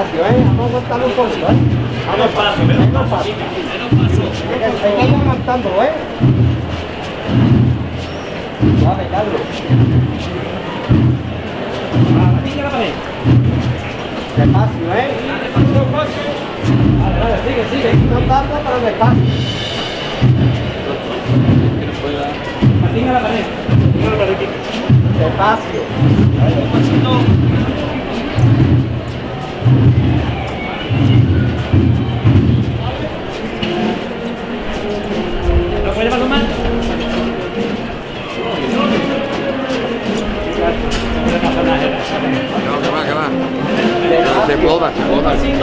Despacio, ¿eh? Vamos a aguantarlo un poquito, ¿eh? Menos paso, menos paso. Hay que ir aguantándolo, ¿eh? Suave, Carlos. A la pared. Despacio, ¿eh? Vale, vale, sigue, sigue. No tanto, pero despacio. Martín a la pared. Martín a la pared. Despacio. ¿No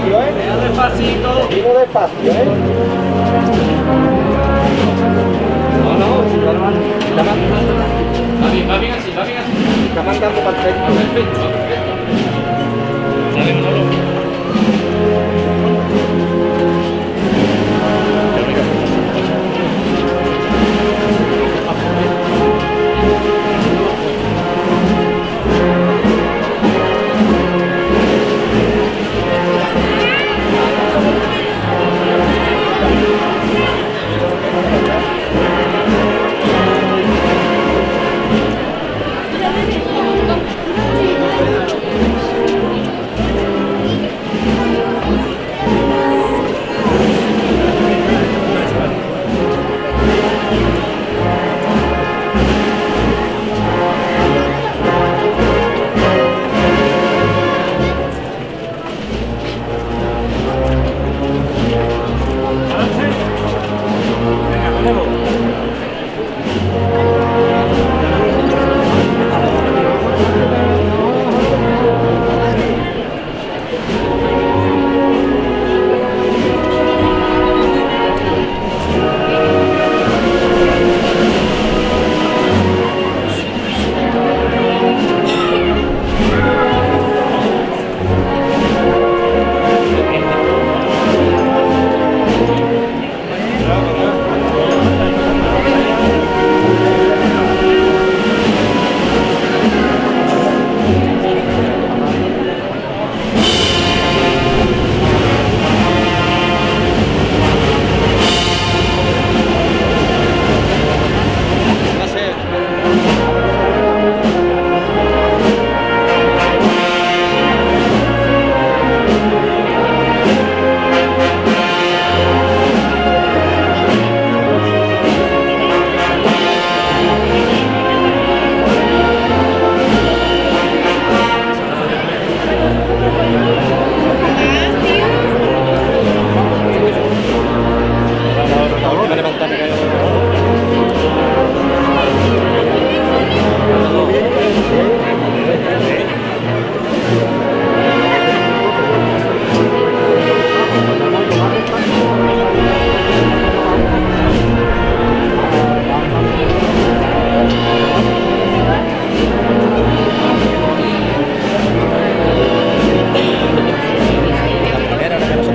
Despacio, ¿eh? Despacito. Seguimos despacio, ¿eh? No, no, está, Va bien, va bien así, va bien así. está mandando perfecto. Perfecto.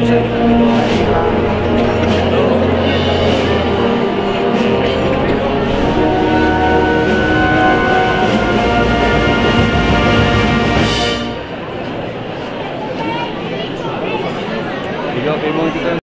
music.